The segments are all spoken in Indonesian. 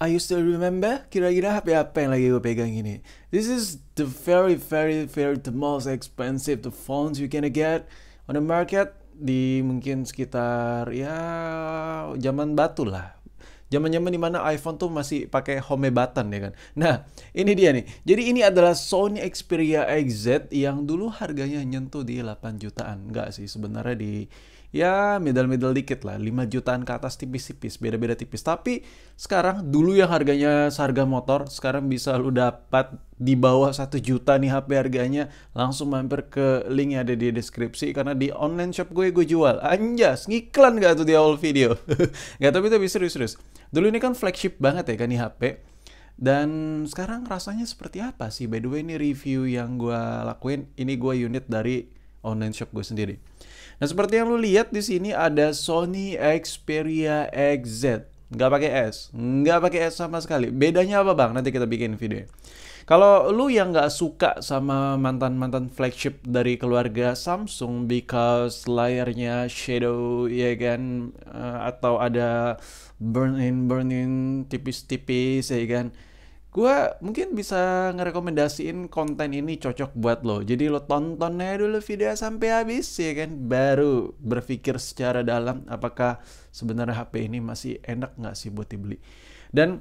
I used to remember kira-kira HP apa yang lagi gue pegang ini. This is the very very very the most expensive the phones you can get on the market di mungkin sekitar ya zaman batu lah. Zaman-zaman di mana iPhone tuh masih pakai home button ya kan. Nah, ini dia nih. Jadi ini adalah Sony Xperia XZ yang dulu harganya nyentuh di 8 jutaan. Enggak sih, sebenarnya di ya middle-middle dikit lah. 5 jutaan ke atas tipis-tipis beda-beda tipis. Tapi sekarang dulu yang harganya seharga motor sekarang bisa lu dapat di bawah satu juta nih HP harganya langsung mampir ke link yang ada di deskripsi karena di online shop gue gue jual. Anjas ngiklan gak tuh di awal video? Gak tapi tapi serius-serius dulu ini kan flagship banget ya kan nih HP dan sekarang rasanya seperti apa sih? By the way ini review yang gue lakuin. Ini gue unit dari online shop gue sendiri Nah seperti yang lu lihat di sini ada Sony Xperia XZ, nggak pakai S, nggak pakai S sama sekali. Bedanya apa bang? Nanti kita bikin video. Kalau lu yang nggak suka sama mantan-mantan flagship dari keluarga Samsung because layarnya shadow ya kan uh, atau ada burn in burn in tipis-tipis ya kan gue mungkin bisa ngerekomendasiin konten ini cocok buat lo. Jadi lo tonton aja dulu video sampai habis ya kan, baru berpikir secara dalam apakah sebenarnya HP ini masih enak nggak sih buat dibeli. Dan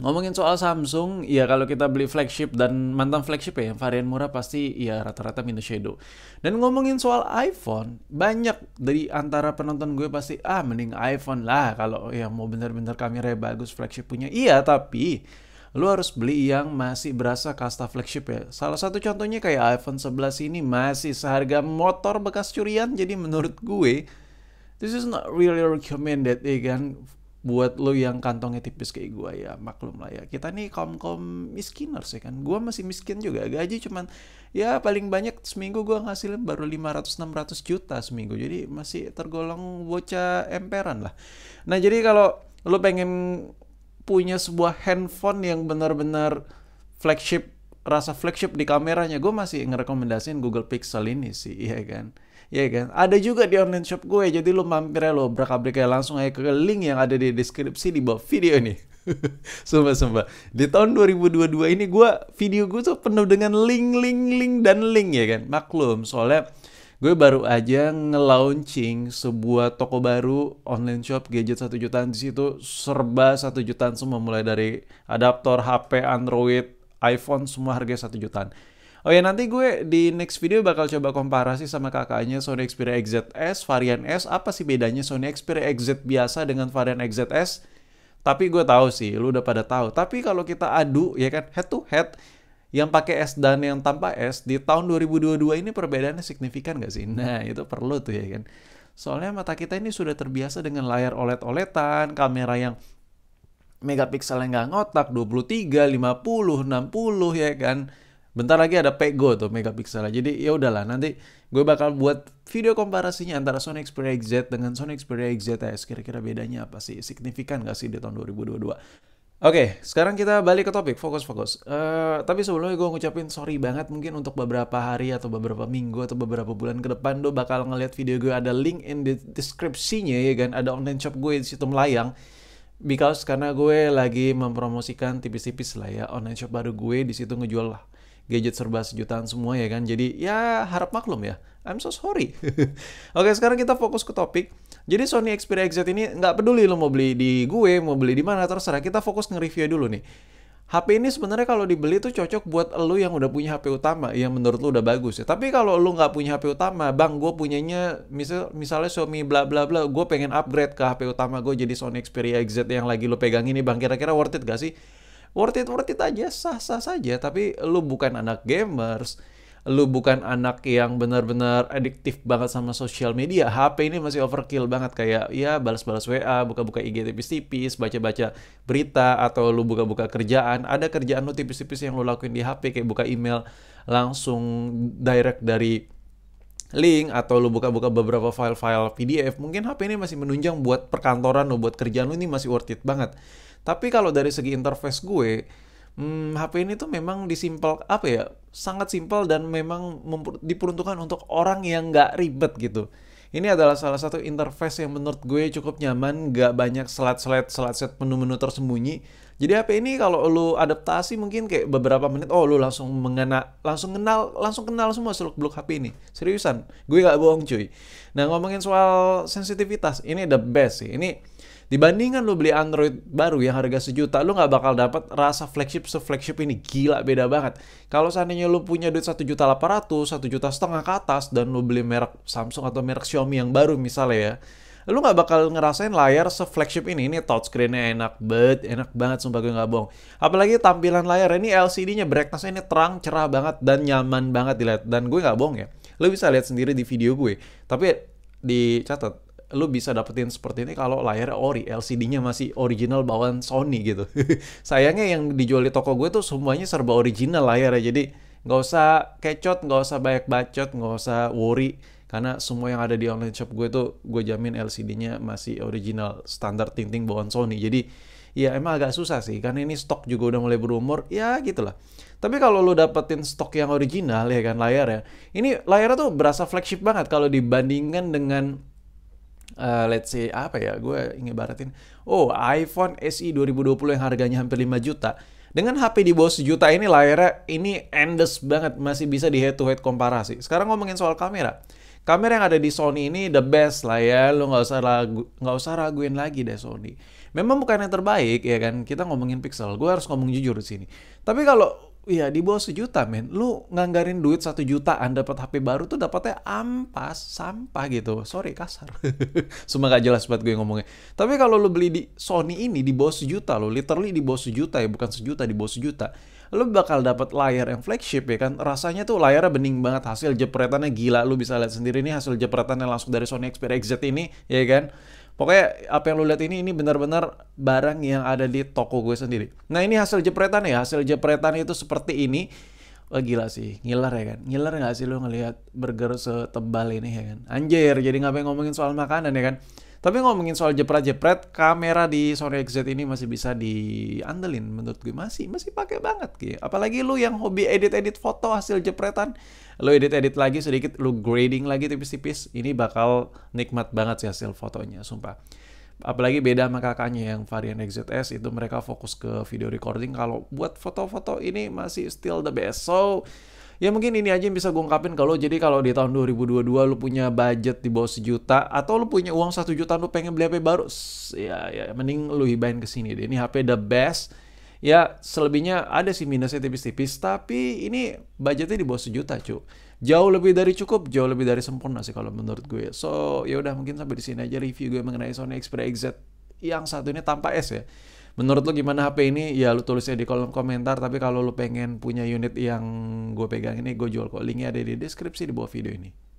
ngomongin soal Samsung, ya kalau kita beli flagship dan mantan flagship ya, varian murah pasti ya rata-rata minus shadow. Dan ngomongin soal iPhone, banyak dari antara penonton gue pasti ah mending iPhone lah kalau yang mau bener-bener kamera bagus flagship punya. Iya tapi lu harus beli yang masih berasa kasta flagship ya. Salah satu contohnya kayak iPhone 11 ini masih seharga motor bekas curian. Jadi menurut gue, this is not really recommended ya kan. Buat lo yang kantongnya tipis kayak gue ya maklum lah ya. Kita nih kaum kaum miskiners ya kan. Gue masih miskin juga. Gaji cuman ya paling banyak seminggu gue ngasilin baru 500-600 juta seminggu. Jadi masih tergolong bocah emperan lah. Nah jadi kalau lo pengen punya sebuah handphone yang benar-benar flagship rasa flagship di kameranya. Gue masih ngerekomendasiin Google Pixel ini sih iya kan? Iya kan? Ada juga di online shop gue jadi lo mampir lo berakabrik kayak langsung aja ke link yang ada di deskripsi di bawah video ini. Sumpah sumpah. Di tahun 2022 ini gue video gue tuh penuh dengan link link link dan link ya kan? Maklum soalnya gue baru aja nge-launching sebuah toko baru online shop gadget satu jutaan. Di situ serba satu jutaan semua mulai dari adaptor HP Android iPhone semua harga satu jutaan. Oh ya nanti gue di next video bakal coba komparasi sama kakaknya Sony Xperia XZS varian S. Apa sih bedanya Sony Xperia XZ biasa dengan varian XZS tapi gue tahu sih lu udah pada tahu. Tapi kalau kita adu ya kan head to head yang pakai S dan yang tanpa S di tahun 2022 ini perbedaannya signifikan gak sih? Nah itu perlu tuh ya kan. Soalnya mata kita ini sudah terbiasa dengan layar OLED-OLEDan, kamera yang megapikselnya nggak ngotak, 23, 50, 60 ya kan. Bentar lagi ada Pego tuh megapikselnya. Jadi ya udahlah nanti gue bakal buat video komparasinya antara Sony Xperia XZ dengan Sony Xperia XZS. Kira-kira bedanya apa sih? Signifikan gak sih di tahun 2022? Oke, sekarang kita balik ke topik, fokus-fokus. Uh, tapi sebelumnya gue ngucapin sorry banget mungkin untuk beberapa hari atau beberapa minggu atau beberapa bulan ke depan lo bakal ngeliat video gue ada link in the deskripsinya ya kan, ada online shop gue di situ melayang. Because karena gue lagi mempromosikan tipis-tipis lah ya online shop baru gue di situ ngejual lah gadget serba sejutaan semua ya kan. Jadi ya harap maklum ya. I'm so sorry. Oke, sekarang kita fokus ke topik. Jadi Sony Xperia XZ ini nggak peduli lo mau beli di gue, mau beli di mana terserah. Kita fokus nge-review dulu nih. HP ini sebenarnya kalau dibeli tuh cocok buat lo yang udah punya HP utama yang menurut lo udah bagus ya. Tapi kalau lo nggak punya HP utama, bang, gue punyanya misal misalnya Xiaomi bla bla bla, gue pengen upgrade ke HP utama gue jadi Sony Xperia XZ yang lagi lo pegang ini, bang. Kira-kira worth it gak sih? Worth it, worth it aja, sah sah saja. Tapi lo bukan anak gamers, lu bukan anak yang benar-benar adiktif banget sama sosial media, HP ini masih overkill banget kayak ya balas-balas WA, buka-buka IG tipis-tipis, baca-baca berita atau lu buka-buka kerjaan, ada kerjaan lu tipis-tipis yang lu lakuin di HP kayak buka email langsung direct dari link atau lu buka-buka beberapa file-file PDF, mungkin HP ini masih menunjang buat perkantoran lu, buat kerjaan lu ini masih worth it banget. Tapi kalau dari segi interface gue, hmm, HP ini tuh memang disimpel apa ya sangat simpel dan memang diperuntukkan untuk orang yang nggak ribet gitu Ini adalah salah satu interface yang menurut gue cukup nyaman, gak banyak slide-slide, slide-slide menu-menu tersembunyi. Jadi HP ini kalau lu adaptasi mungkin kayak beberapa menit, oh lu langsung mengena, langsung kenal, langsung kenal semua seluk beluk HP ini. Seriusan, gue gak bohong cuy. Nah ngomongin soal sensitivitas, ini the best sih. Ini Dibandingkan lu beli Android baru yang harga sejuta, lu nggak bakal dapat rasa flagship se-flagship ini. Gila, beda banget. Kalau seandainya lu punya duit satu juta delapan ratus, satu juta setengah ke atas, dan lu beli merek Samsung atau merek Xiaomi yang baru misalnya ya, lu nggak bakal ngerasain layar se-flagship ini. Ini touchscreen-nya enak banget, enak banget sumpah gue nggak bohong. Apalagi tampilan layar ini LCD-nya brightness ini terang, cerah banget, dan nyaman banget dilihat. Dan gue nggak bohong ya. Lu bisa lihat sendiri di video gue. Tapi dicatat, lu bisa dapetin seperti ini kalau layar ori, LCD-nya masih original bawaan Sony gitu. Sayangnya yang dijual di toko gue tuh semuanya serba original layarnya, jadi nggak usah kecot, nggak usah banyak bacot, nggak usah worry, karena semua yang ada di online shop gue tuh gue jamin LCD-nya masih original, standar tinting bawaan Sony. Jadi ya emang agak susah sih, karena ini stok juga udah mulai berumur, ya gitulah. Tapi kalau lu dapetin stok yang original ya kan layar ya, ini layarnya tuh berasa flagship banget kalau dibandingkan dengan uh, let's say apa ya gue ingin baratin oh iPhone SE 2020 yang harganya hampir 5 juta. Dengan HP di bawah sejuta ini layarnya ini endes banget masih bisa di head to head komparasi. Sekarang ngomongin soal kamera. Kamera yang ada di Sony ini the best lah ya lo nggak usah ragu nggak usah raguin lagi deh Sony. Memang bukan yang terbaik ya kan? Kita ngomongin pixel gue harus ngomong jujur di sini. Tapi kalau Iya di bawah sejuta men, lu nganggarin duit satu jutaan dapat HP baru tuh dapatnya ampas, sampah gitu. Sorry kasar. Semua gak jelas buat gue ngomongnya. Tapi kalau lu beli di Sony ini di bawah sejuta lo, literally di bawah sejuta ya, bukan sejuta di bawah sejuta. Lu bakal dapat layar yang flagship ya kan. Rasanya tuh layarnya bening banget, hasil jepretannya gila. Lu bisa lihat sendiri nih hasil jepretannya langsung dari Sony Xperia XZ ini, ya kan Pokoknya apa yang lu lihat ini ini benar-benar barang yang ada di toko gue sendiri. Nah ini hasil jepretan ya, hasil jepretan itu seperti ini. Wah gila sih, ngiler ya kan? Ngiler gak sih lu ngelihat burger setebal ini ya kan? Anjir, jadi ngapain ngomongin soal makanan ya kan? Tapi ngomongin soal jepret-jepret, kamera di Sony XZ ini masih bisa diandelin menurut gue masih masih pakai banget gitu. Apalagi lu yang hobi edit-edit foto hasil jepretan, lu edit-edit lagi sedikit, lu grading lagi tipis-tipis, ini bakal nikmat banget sih hasil fotonya, sumpah. Apalagi beda sama kakaknya yang varian XZS itu mereka fokus ke video recording. Kalau buat foto-foto ini masih still the best. So, ya mungkin ini aja yang bisa gue ungkapin kalau jadi kalau di tahun 2022 lu punya budget di bawah sejuta atau lu punya uang satu juta lu pengen beli HP baru ya ya mending lu hibahin ke sini deh. Ini HP the best. Ya selebihnya ada sih minusnya tipis-tipis tapi ini budgetnya di bawah sejuta cu. Jauh lebih dari cukup jauh lebih dari sempurna sih kalau menurut gue. So ya udah mungkin sampai di sini aja review gue mengenai Sony Xperia XZ yang satu ini tanpa S ya menurut lo gimana HP ini? Ya lo tulisnya di kolom komentar tapi kalau lo pengen punya unit yang gue pegang ini gue jual kok. Linknya ada di deskripsi di bawah video ini